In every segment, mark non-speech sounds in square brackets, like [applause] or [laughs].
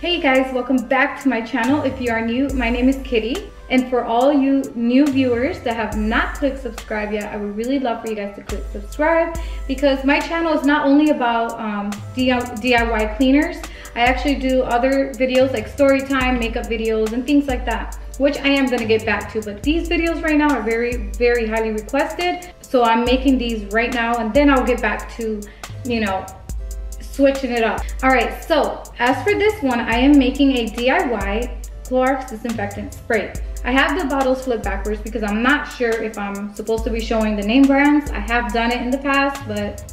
Hey guys, welcome back to my channel. If you are new, my name is Kitty. And for all you new viewers that have not clicked subscribe yet, I would really love for you guys to click subscribe because my channel is not only about um, DIY cleaners, I actually do other videos like story time, makeup videos, and things like that, which I am gonna get back to. But these videos right now are very, very highly requested. So I'm making these right now and then I'll get back to, you know, switching it up. All right, so as for this one, I am making a DIY Clorox disinfectant spray. I have the bottles flipped backwards because I'm not sure if I'm supposed to be showing the name brands. I have done it in the past, but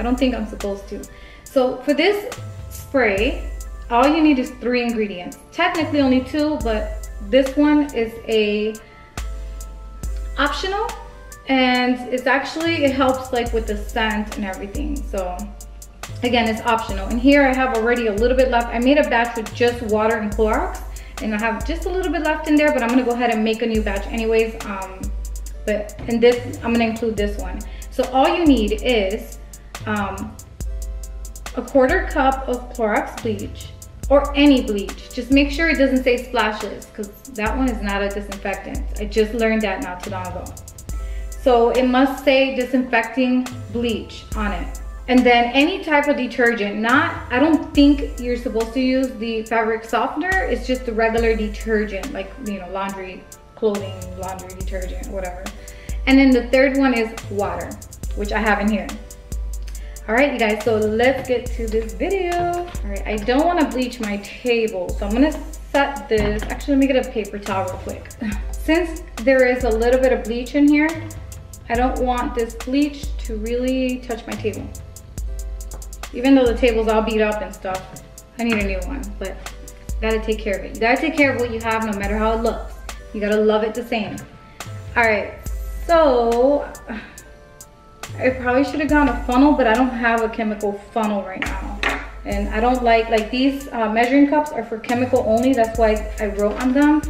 I don't think I'm supposed to. So for this spray, all you need is three ingredients. Technically only two, but this one is a optional and it's actually, it helps like with the scent and everything. So again, it's optional. And here I have already a little bit left. I made a batch with just water and Clorox and I have just a little bit left in there, but I'm gonna go ahead and make a new batch anyways. Um, but in this, I'm gonna include this one. So all you need is um, a quarter cup of Clorox bleach or any bleach. Just make sure it doesn't say splashes because that one is not a disinfectant. I just learned that not too long ago. So it must say disinfecting bleach on it. And then any type of detergent, not, I don't think you're supposed to use the fabric softener. It's just the regular detergent, like, you know, laundry, clothing, laundry detergent, whatever. And then the third one is water, which I have in here. All right, you guys, so let's get to this video. All right, I don't wanna bleach my table, so I'm gonna set this, actually let me get a paper towel real quick. [laughs] Since there is a little bit of bleach in here, I don't want this bleach to really touch my table. Even though the table's all beat up and stuff, I need a new one, but gotta take care of it. You gotta take care of what you have no matter how it looks. You gotta love it the same. All right, so I probably should have gone a funnel, but I don't have a chemical funnel right now. And I don't like, like these uh, measuring cups are for chemical only. That's why I wrote on them.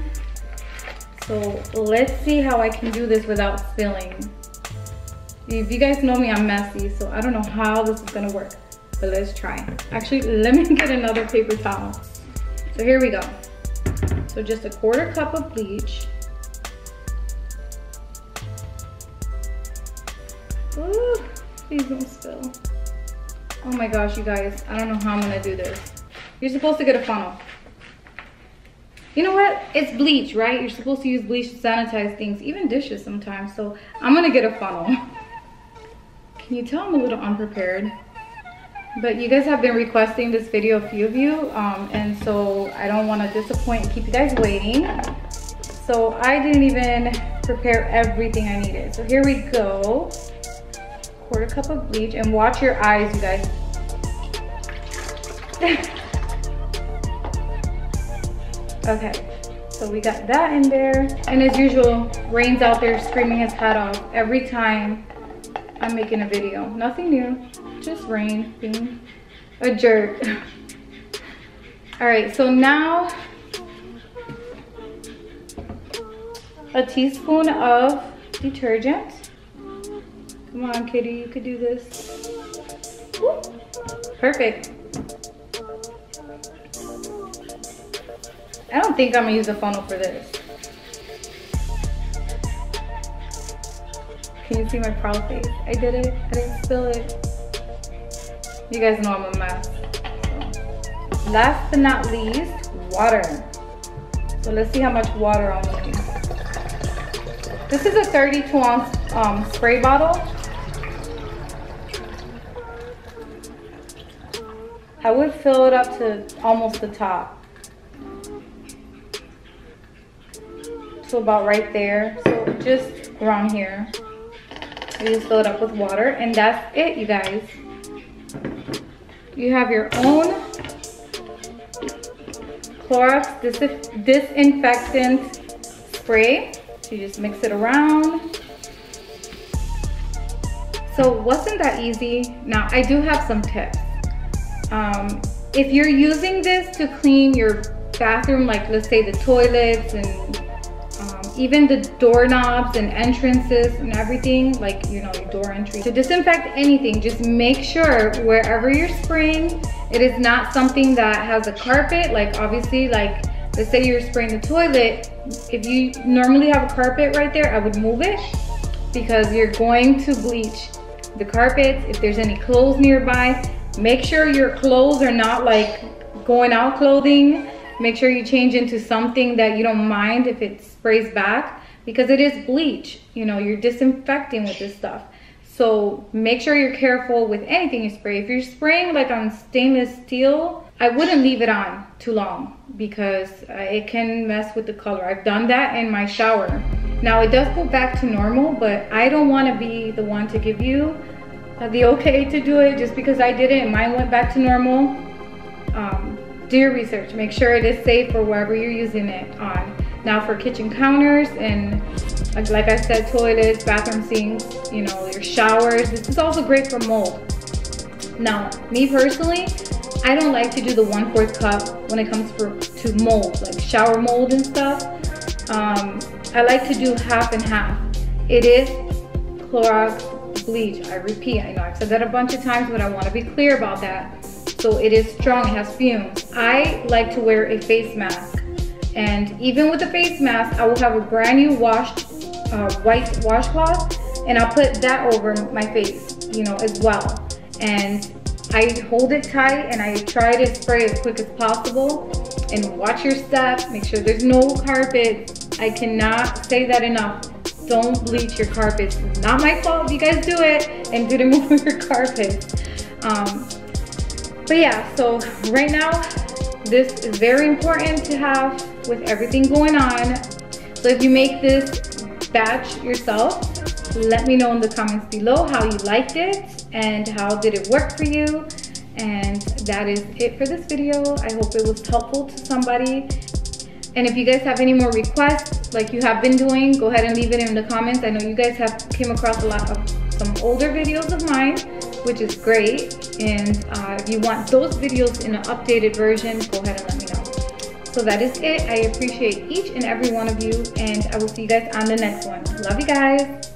So let's see how I can do this without spilling. If you guys know me, I'm messy, so I don't know how this is gonna work but let's try. Actually, let me [laughs] get another paper towel. So here we go. So just a quarter cup of bleach. Ooh, please don't spill. Oh my gosh, you guys, I don't know how I'm gonna do this. You're supposed to get a funnel. You know what? It's bleach, right? You're supposed to use bleach to sanitize things, even dishes sometimes. So I'm gonna get a funnel. [laughs] Can you tell I'm a little unprepared? But you guys have been requesting this video, a few of you, um, and so I don't want to disappoint and keep you guys waiting. So I didn't even prepare everything I needed. So here we go. Quarter cup of bleach, and watch your eyes, you guys. [laughs] okay, so we got that in there. And as usual, Rain's out there screaming his head off every time I'm making a video. Nothing new just Rain being a jerk. All right, so now a teaspoon of detergent. Come on, kitty, you could do this. Perfect. I don't think I'm gonna use a funnel for this. Can you see my proud face? I did it, I didn't spill it. You guys know I'm a mess. Last but not least, water. So let's see how much water I'm use. This is a 32 ounce um, spray bottle. I would fill it up to almost the top. So about right there. So just around here. I just fill it up with water and that's it you guys. You have your own Clorox dis disinfectant spray. So you just mix it around. So wasn't that easy? Now I do have some tips. Um, if you're using this to clean your bathroom, like let's say the toilets and even the doorknobs and entrances and everything, like, you know, your door entry. To disinfect anything, just make sure wherever you're spraying, it is not something that has a carpet, like obviously, like, let's say you're spraying the toilet, if you normally have a carpet right there, I would move it because you're going to bleach the carpets. If there's any clothes nearby, make sure your clothes are not like going out clothing. Make sure you change into something that you don't mind if it sprays back because it is bleach. You know, you're disinfecting with this stuff. So make sure you're careful with anything you spray. If you're spraying like on stainless steel, I wouldn't leave it on too long because uh, it can mess with the color. I've done that in my shower. Now it does go back to normal, but I don't want to be the one to give you uh, the okay to do it just because I did it and mine went back to normal. Um, do your research. Make sure it is safe for wherever you're using it on. Now for kitchen counters and like I said, toilets, bathroom sinks, you know, your showers. This is also great for mold. Now, me personally, I don't like to do the one-fourth cup when it comes for, to mold, like shower mold and stuff. Um, I like to do half and half. It is Clorox bleach. I repeat, I know I've said that a bunch of times, but I want to be clear about that. So it is strong, it has fumes. I like to wear a face mask. And even with the face mask, I will have a brand new washed uh, white washcloth and I'll put that over my face, you know, as well. And I hold it tight and I try to spray as quick as possible and watch your step, make sure there's no carpet I cannot say that enough. Don't bleach your carpets. It's not my fault if you guys do it and didn't move [laughs] your carpets. Um, but yeah, so right now, this is very important to have with everything going on. So if you make this batch yourself, let me know in the comments below how you liked it and how did it work for you. And that is it for this video. I hope it was helpful to somebody. And if you guys have any more requests, like you have been doing, go ahead and leave it in the comments. I know you guys have came across a lot of some older videos of mine, which is great. And uh, if you want those videos in an updated version, go ahead and let me know. So that is it. I appreciate each and every one of you, and I will see you guys on the next one. Love you guys.